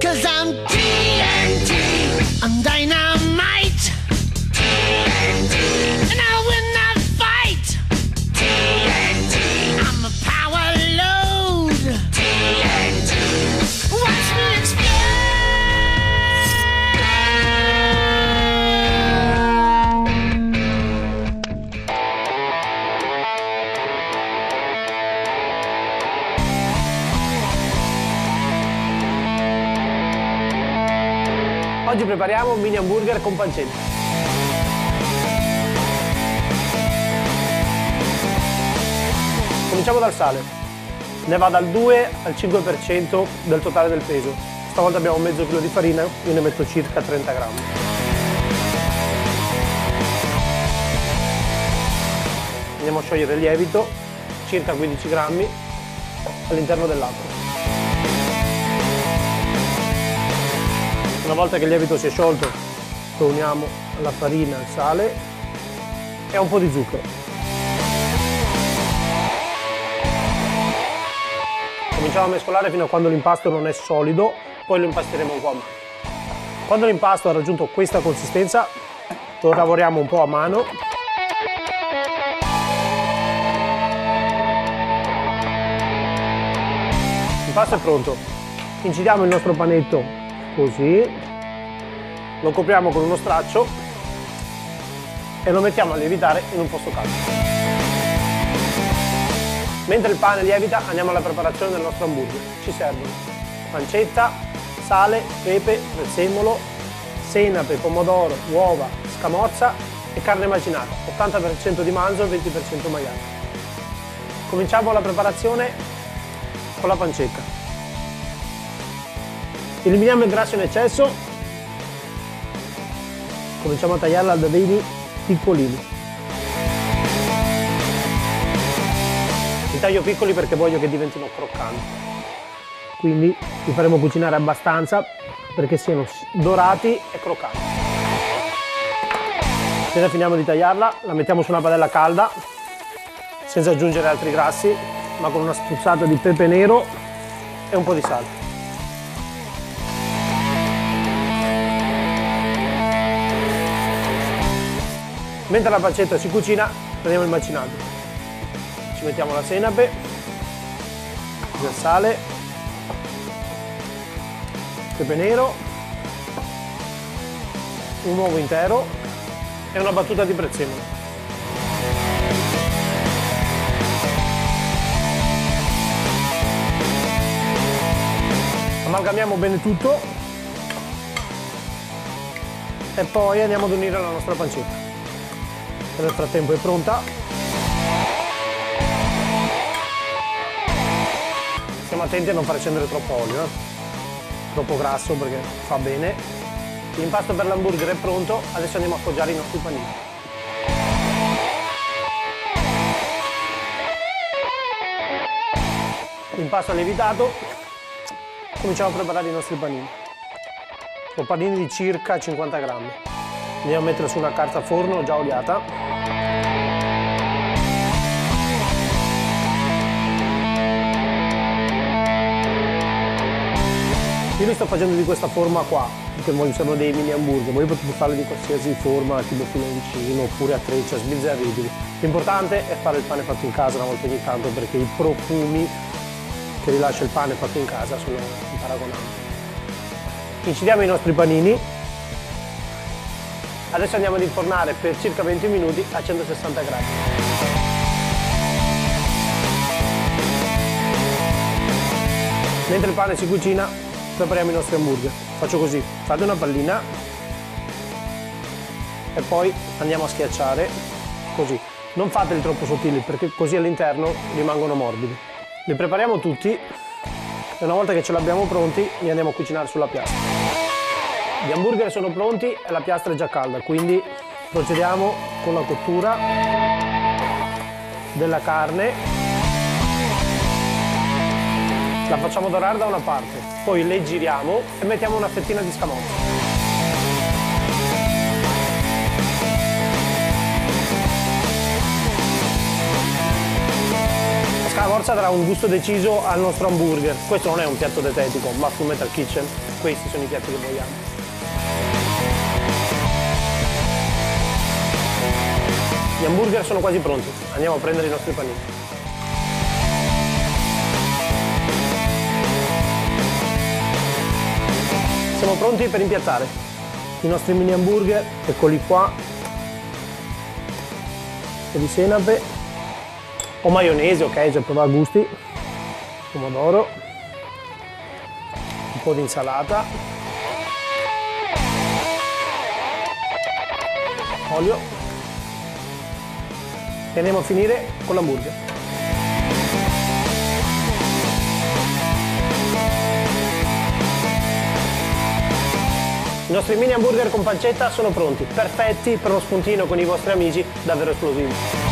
Cause I'm TNT. Oggi prepariamo un mini hamburger con pancetta. Cominciamo dal sale. Ne va dal 2 al 5% del totale del peso. Stavolta abbiamo mezzo chilo di farina, io ne metto circa 30 grammi. Andiamo a sciogliere il lievito, circa 15 grammi, all'interno dell'acqua. Una volta che il lievito si è sciolto, uniamo alla farina, al sale e un po' di zucchero. Cominciamo a mescolare fino a quando l'impasto non è solido, poi lo impasteremo un po' a mano. Quando l'impasto ha raggiunto questa consistenza, lo lavoriamo un po' a mano. L'impasto è pronto. Incidiamo il nostro panetto così, lo copriamo con uno straccio e lo mettiamo a lievitare in un posto caldo. Mentre il pane lievita andiamo alla preparazione del nostro hamburger. Ci servono pancetta, sale, pepe, prezzemolo, senape, pomodoro, uova, scamorza e carne macinata, 80% di manzo e 20% maiale. Cominciamo la preparazione con la pancetta. Eliminiamo il grasso in eccesso. Cominciamo a tagliarla a dadini piccolini. Li taglio piccoli perché voglio che diventino croccanti. Quindi li faremo cucinare abbastanza perché siano dorati e croccanti. Appena finiamo di tagliarla, la mettiamo su una padella calda, senza aggiungere altri grassi, ma con una spruzzata di pepe nero e un po' di sale. Mentre la pancetta si cucina, prendiamo il macinato. Ci mettiamo la senape, il sale, pepe nero, un uovo intero e una battuta di prezzemolo. Amalgamiamo bene tutto e poi andiamo ad unire la nostra pancetta nel frattempo è pronta. Stiamo attenti a non far scendere troppo olio, eh? troppo grasso perché fa bene. L'impasto per l'hamburger è pronto, adesso andiamo a appoggiare i nostri panini. L'impasto è lievitato, cominciamo a preparare i nostri panini. Sono panini di circa 50 grammi. Andiamo a mettere su una carta forno già oliata. Io li sto facendo di questa forma qua, perché voglio sono dei mini hamburger, voi potete farli di qualsiasi forma, tipo filoncino oppure a treccia, sbizzarribili. L'importante è fare il pane fatto in casa una volta ogni tanto perché i profumi che rilascia il pane fatto in casa sono imparagonabili. Incidiamo i nostri panini Adesso andiamo ad infornare per circa 20 minuti a 160 gradi. Mentre il pane si cucina, prepariamo i nostri hamburger. Faccio così, fate una pallina e poi andiamo a schiacciare così. Non fateli troppo sottili perché così all'interno rimangono morbidi. Li prepariamo tutti e una volta che ce l'abbiamo pronti li andiamo a cucinare sulla piastra. Gli hamburger sono pronti e la piastra è già calda, quindi procediamo con la cottura della carne. La facciamo dorare da una parte, poi le giriamo e mettiamo una fettina di scamorza. La scamorza darà un gusto deciso al nostro hamburger. Questo non è un piatto dietetico, ma Full Metal Kitchen questi sono i piatti che vogliamo. Gli hamburger sono quasi pronti, andiamo a prendere i nostri panini. Siamo pronti per impiattare i nostri mini hamburger, eccoli qua, po' di senape. O maionese, ok, cioè prova a gusti, pomodoro, un po' di insalata, olio. E andiamo a finire con l'hamburger. Nostri mini hamburger con pancetta sono pronti, perfetti per uno spuntino con i vostri amici davvero esplosivi.